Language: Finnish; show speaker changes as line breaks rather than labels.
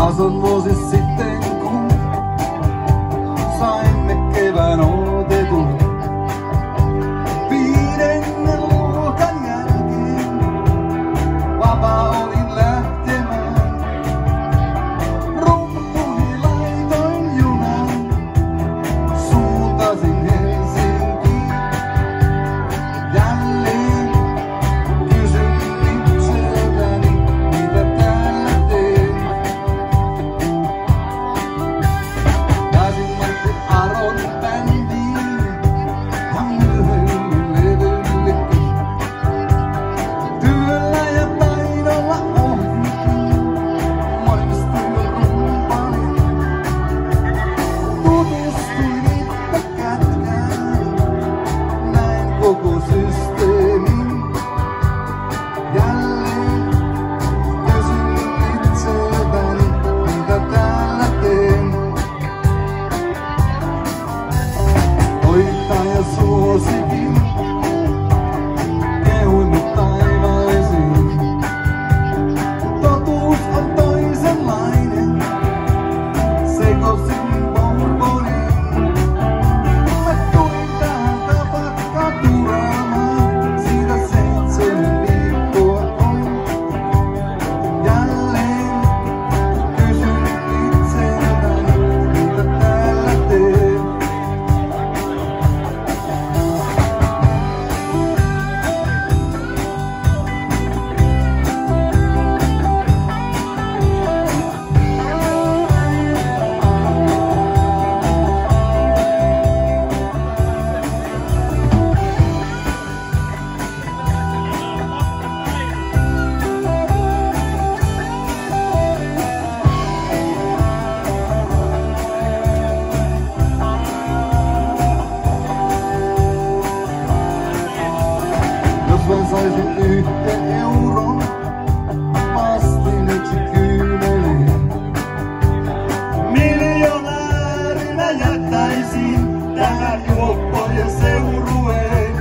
As almoças você viu sen yhden euron vastineksi kyyneliin. Miljonäärinä jättäisin tähän juoppojen seurueen.